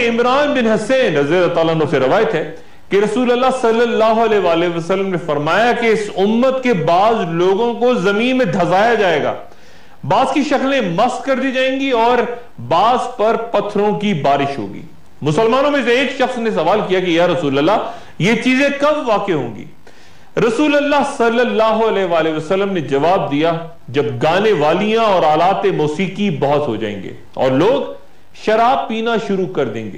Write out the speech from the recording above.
इमरान बिन हसैन रज़ी से रवायत है कि रसूल अल्लाह ने फरमाया कि इस उम्मत के बाद लोगों को ज़मीन में धजाया जाएगा। बास की शक्लें मस्त कर दी जाएँगी और बास पर पत्थरों की बारिश होगी। मुसलमानों में से एक शख्स ने सवाल किया कि, या रसूल ये चीज़ें कब वाक़ होंगी? रसूल अल्लाह ने जवाब दिया, जब गाने वालियाँ और आलात मौसीकी बहुत हो जाएँगे और लोग शराब पीना शुरू कर देंगे।